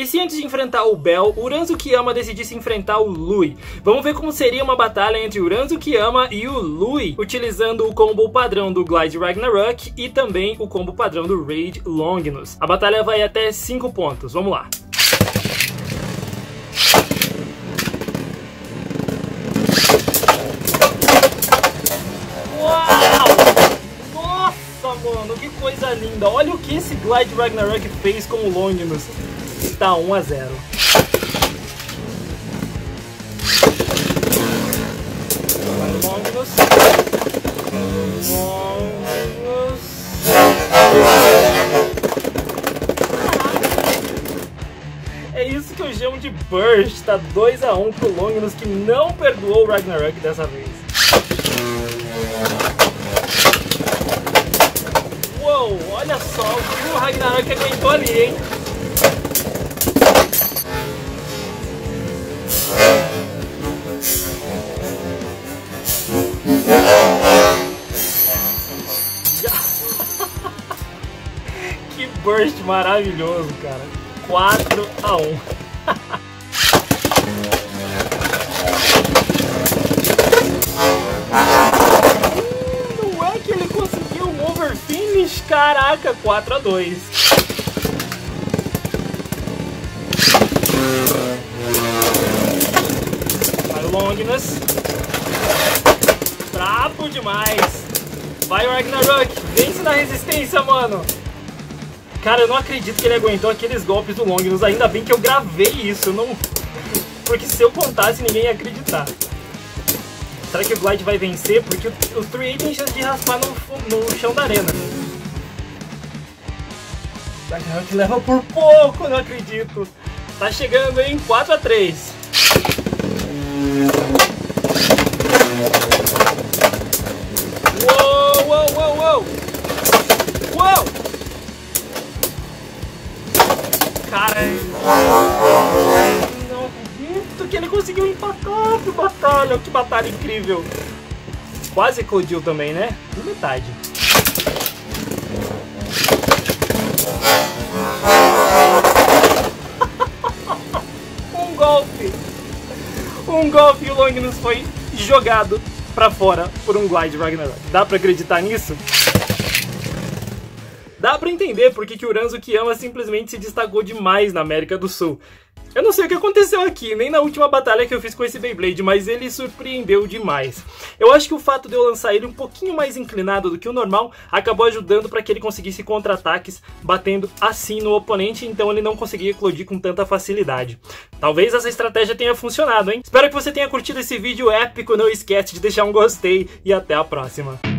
E se antes de enfrentar o Bell, o Uranzo Kiyama decidisse enfrentar o Lui? Vamos ver como seria uma batalha entre Uranzo Kiyama e o Lui, utilizando o combo padrão do Glide Ragnarok e também o combo padrão do Raid Longinus. A batalha vai até 5 pontos, vamos lá. Mano, que coisa linda. Olha o que esse Glide Ragnarok fez com o Longinus. Está 1 a 0. Longinus. Longinus. É isso que eu chamo de burst. Tá 2 a 1 pro Longinus que não perdoou o Ragnarok dessa vez. Olha só o Ragnarok aguentou ali, hein? que burst maravilhoso, cara. 4 a 1. Caraca, 4 a 2. Vai o Longinus. Brabo demais. Vai o Ragnarok. Vence na resistência, mano. Cara, eu não acredito que ele aguentou aqueles golpes do Longinus. Ainda bem que eu gravei isso. Não... Porque se eu contasse, ninguém ia acreditar. Será que o Glide vai vencer? Porque o, o 3 tem chance de raspar no, no chão da arena. Ragnarok leva por pouco, não acredito. Tá chegando em 4 a 3. Uou, uou, uou, uou. Uou! Cara, não acredito que ele conseguiu empatar. Que batalha, que batalha incrível. Quase eclodiu também, né? Metade. Golpe. Um golpe e o Longinus foi jogado pra fora por um Glide Ragnarok. Dá pra acreditar nisso? Dá pra entender porque que o Uranzo Kiyama simplesmente se destacou demais na América do Sul. Eu não sei o que aconteceu aqui, nem na última batalha que eu fiz com esse Beyblade, mas ele surpreendeu demais. Eu acho que o fato de eu lançar ele um pouquinho mais inclinado do que o normal acabou ajudando para que ele conseguisse contra-ataques batendo assim no oponente, então ele não conseguia eclodir com tanta facilidade. Talvez essa estratégia tenha funcionado, hein? Espero que você tenha curtido esse vídeo épico, não esquece de deixar um gostei e até a próxima.